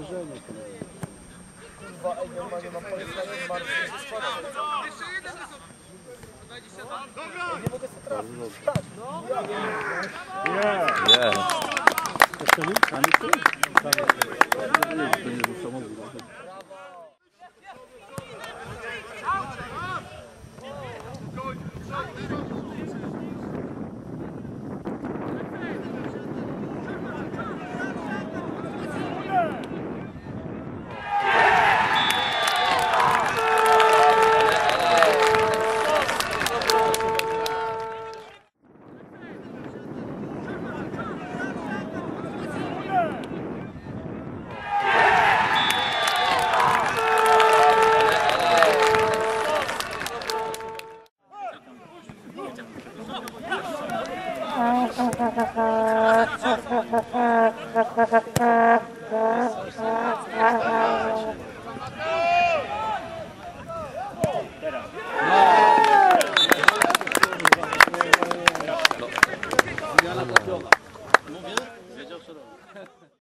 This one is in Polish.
uderzenie. Kurwa, ej, normalnie mam polecenie z bardzo Jeszcze jeden Dobra! Nie mogę sobie trafić. Tak, no. Yeah. Yeah. Yeah. Mówię? Wiedział co robi.